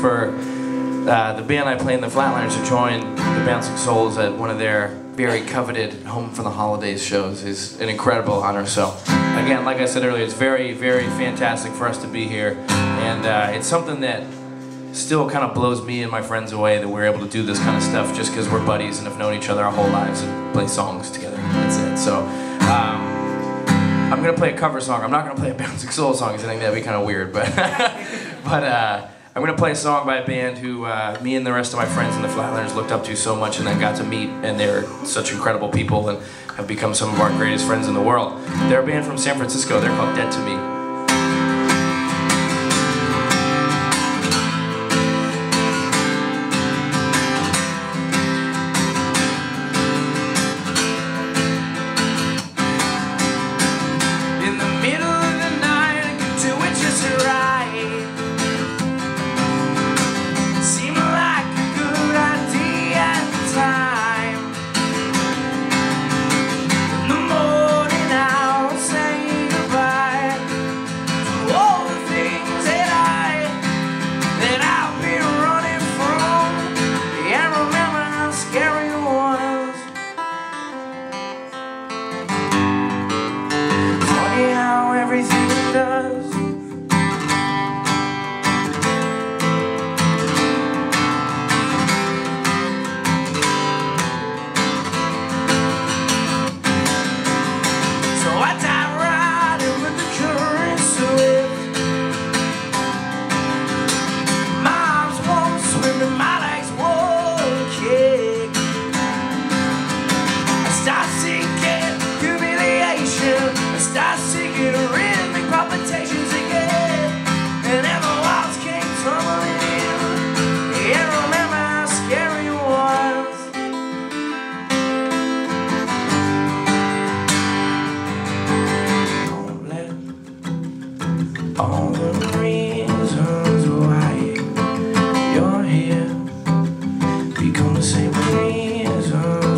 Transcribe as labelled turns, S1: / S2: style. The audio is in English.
S1: for uh, the band I play in the Flatliners to join the Bouncing Souls at one of their very coveted Home for the Holidays shows is an incredible honor. So, again, like I said earlier, it's very, very fantastic for us to be here. And uh, it's something that still kind of blows me and my friends away that we're able to do this kind of stuff just because we're buddies and have known each other our whole lives and play songs together. That's it. So, um, I'm gonna play a cover song. I'm not gonna play a Bouncing Soul song because I think that'd be kind of weird. But, but uh, I'm gonna play a song by a band who uh, me and the rest of my friends in the Flatliners looked up to so much and then got to meet, and they're such incredible people and have become some of our greatest friends in the world. They're a band from San Francisco. They're called Dead to Me. Everything become